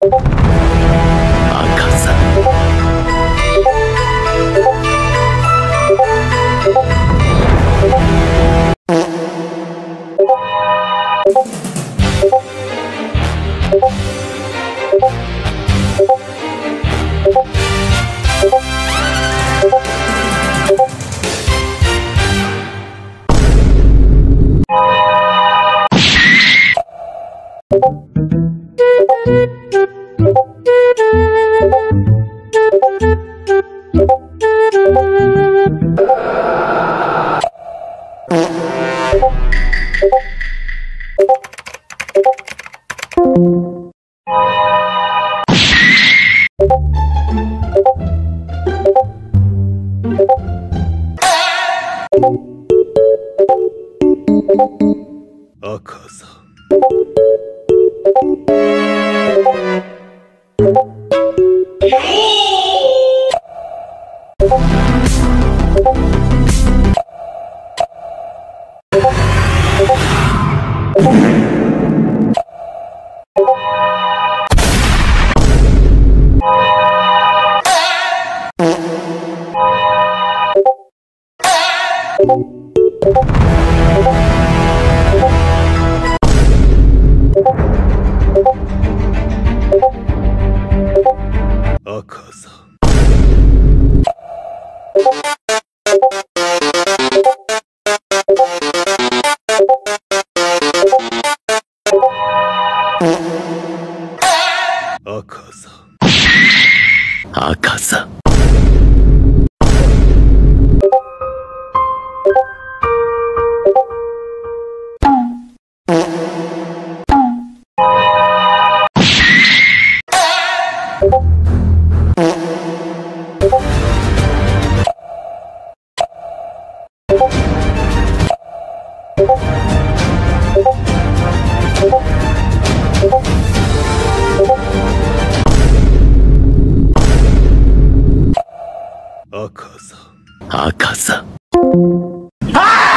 赤さ赤さ赤赤さ赤さ赤さ。あ